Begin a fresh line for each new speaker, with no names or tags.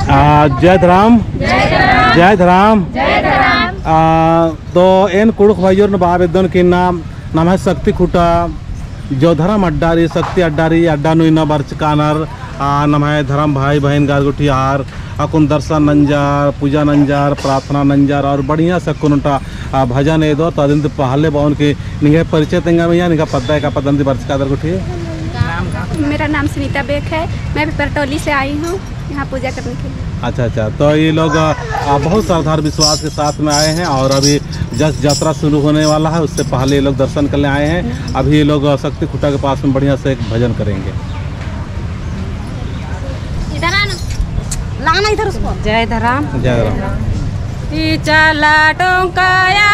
जय धराम। जय धराम। तो एन कुड़ुक भाइयों बाब एकदम की नाम नाम है शक्ति खुटा। जो धर्म अड्डारी, शक्ति अड्डारी, अड्डा नुई बर्च कानर नाम है धर्म भाई, बहन गारगुठी हार अकुन दर्शन नंजार, पूजा नंजार, प्रार्थना नंजार, और बढ़िया से कुनटा भजन ए दो तो पहले बाउन की निगे परिचय तेंगा भैया निगा पद्दा का पदंती बर्च का गुठी
मेरा नाम सुनीता बेक है। मैं भी परटोली से आई हूँ। यहाँ पूजा करने के लिए।
अच्छा अच्छा। तो ये लोग बहुत श्रद्धा विश्वास के साथ में आए हैं और अभी जस यात्रा शुरू होने वाला है उससे पहले ये लोग दर्शन करने आए हैं। अभी ये लोग शक्ति खुटा के पास में बढ़िया से एक भजन करेंगे।
इधर आना। लाना इधर उसको।
जय धराम
जय राम।
चला टोंकाया